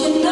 you know?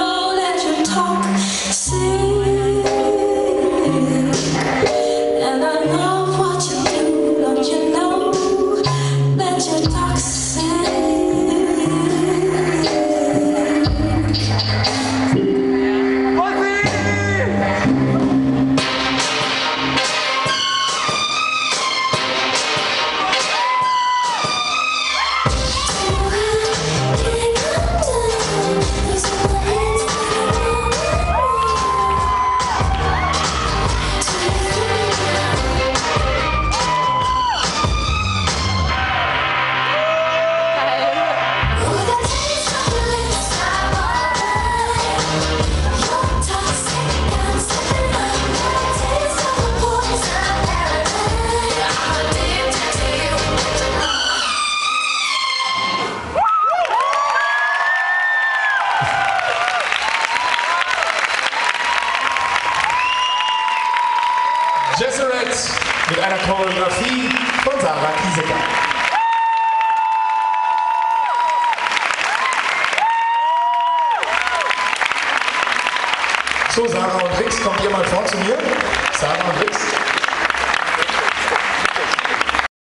Jesseret mit einer Choreografie von Sarah Kiesecker. So, Sarah und Rix, kommt ihr mal vor zu mir. Sarah und Rix.